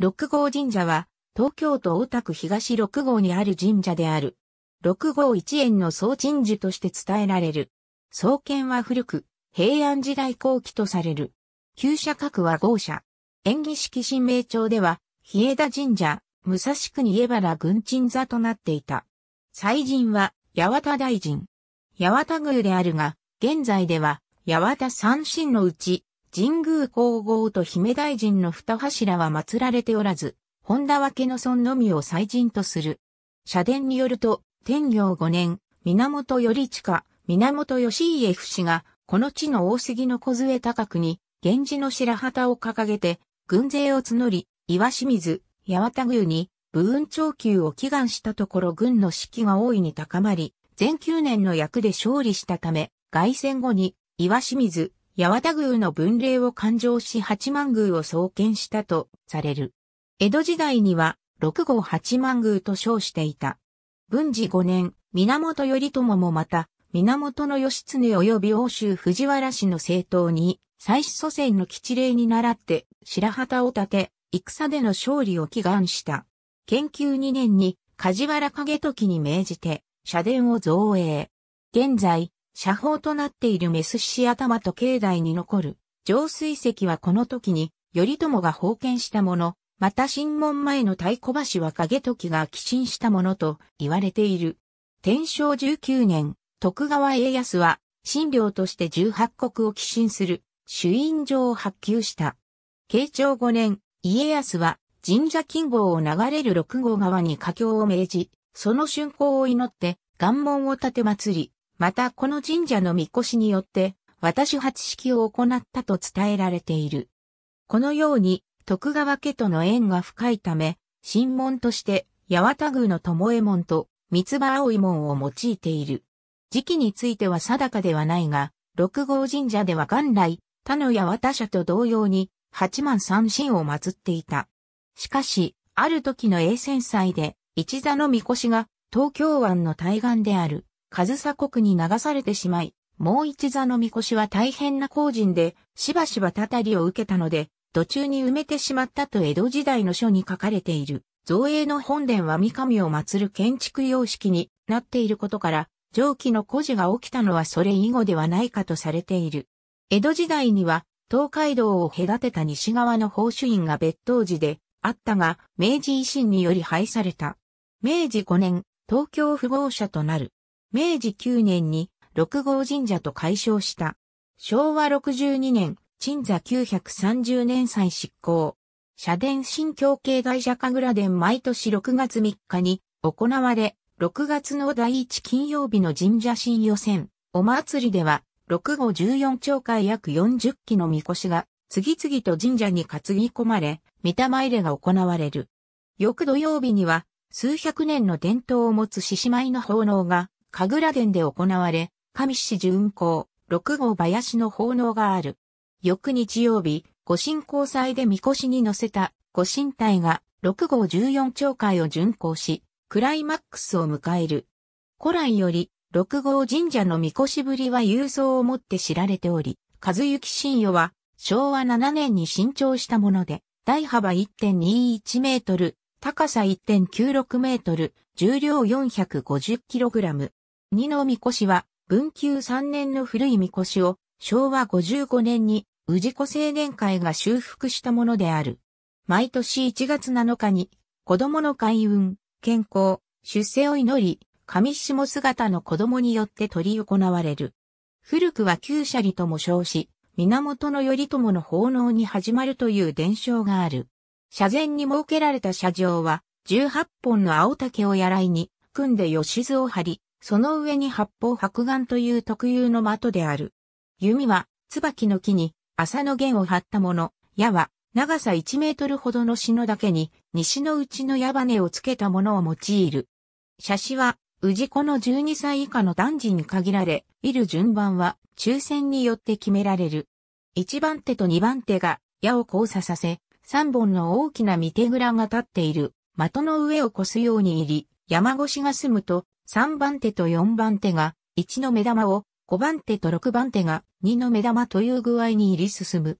六号神社は、東京都大田区東六号にある神社である。六号一円の総鎮守として伝えられる。創建は古く、平安時代後期とされる。旧社格は豪社。演技式神明町では、日枝神社、武蔵国家原軍鎮座となっていた。祭神は、八幡大臣。八幡宮であるが、現在では、八幡三神のうち、神宮皇后と姫大臣の二柱は祀られておらず、本田分の尊のみを祭神とする。社殿によると、天行五年、源頼親、源義家不死が、この地の大杉の小杖高くに、源氏の白旗を掲げて、軍勢を募り、岩清水、八幡宮に、武運長久を祈願したところ軍の士気が大いに高まり、全9年の役で勝利したため、外戦後に、岩清水、八幡宮の分霊を勘定し八幡宮を創建したとされる。江戸時代には、六号八幡宮と称していた。文治五年、源頼朝もまた、源義経及び欧州藤原氏の政党に、最始祖先の基地令に倣って白旗を立て、戦での勝利を祈願した。研究2年に梶原景時に命じて、社殿を造営。現在、社法となっているメスシ頭と境内に残る、上水石はこの時に、頼朝が封建したもの、また新門前の太鼓橋は景時が寄進したものと言われている。天正19年、徳川家康は、神領として18国を寄進する、主院場を発給した。慶長5年、家康は、神社金号を流れる六号川に佳境を命じ、その竣工を祈って、願門を立て祭り、またこの神社のみこしによって、私初式を行ったと伝えられている。このように、徳川家との縁が深いため、神門として、八幡宮の巴門と三つ葉葵門を用いている。時期については定かではないが、六号神社では元来、他の八幡社と同様に、八万三神を祀っていた。しかし、ある時の栄戦祭で、一座の神輿が東京湾の対岸である上総国に流されてしまい、もう一座の神輿は大変な工人で、しばしばたたりを受けたので、途中に埋めてしまったと江戸時代の書に書かれている。造営の本殿は三神を祀る建築様式になっていることから、蒸気の孤児が起きたのはそれ以後ではないかとされている。江戸時代には、東海道を隔てた西側の宝珠院が別当時であったが、明治維新により廃された。明治5年、東京符号社となる。明治9年に六号神社と改称した。昭和62年、鎮座930年祭執行。社殿新京境大社神楽殿毎年6月3日に行われ、6月の第1金曜日の神社新予選、お祭りでは、6号14町会約40基の神輿が次々と神社に担ぎ込まれ、御霊入れが行われる。翌土曜日には、数百年の伝統を持つ獅子舞の奉納が、神楽殿で行われ、上市巡行、六号林の奉納がある。翌日曜日、御神交祭で神輿に乗せた御神体が六号14町会を巡行し、クライマックスを迎える。古来より、六号神社の神輿ぶりは郵送をもって知られており、和幸神与は昭和7年に新調したもので、大幅1.21メートル、高さ1.96メートル、重量450キログラム。二のみこしは、文久3年の古いみこしを、昭和55年に、氏子青年会が修復したものである。毎年1月7日に、子供の開運、健康、出世を祈り、上下姿の子供によって取り行われる。古くは旧車里とも称し、源頼朝の奉納に始まるという伝承がある。車前に設けられた車上は、18本の青竹をやらいに、組んで吉図を張り、その上に八方白眼という特有の的である。弓は、椿の木に、麻の弦を張ったもの、矢は、長さ1メートルほどの篠だけに、西の内の矢羽をつけたものを用いる。写真は、氏子の12歳以下の男児に限られ、いる順番は抽選によって決められる。1番手と2番手が矢を交差させ、3本の大きな見手蔵が立っている的の上を越すように入り、山越しが済むと3番手と4番手が1の目玉を5番手と6番手が2の目玉という具合に入り進む。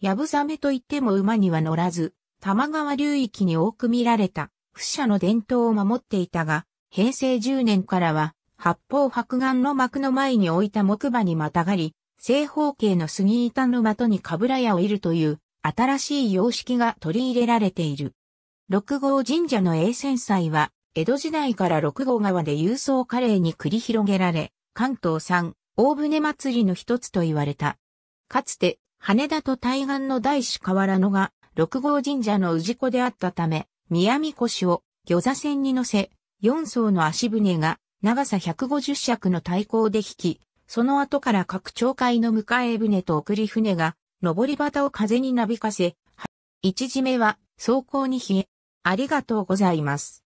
やぶさめといっても馬には乗らず、玉川流域に多く見られた、不社の伝統を守っていたが、平成10年からは、八方白眼の幕の前に置いた木馬にまたがり、正方形の杉板の的にかぶら屋をいるという新しい様式が取り入れられている。六号神社の栄泉祭は、江戸時代から六号川で郵送華麗に繰り広げられ、関東産大船祭りの一つと言われた。かつて、羽田と対岸の大師河原野が、六号神社の氏子であったため、宮見越を魚座船に乗せ、四層の足船が長さ150尺の対向で引き、その後から各町会の迎え船と送り船が、登り旗を風になびかせ、一締めは走行に冷え、ありがとうございます。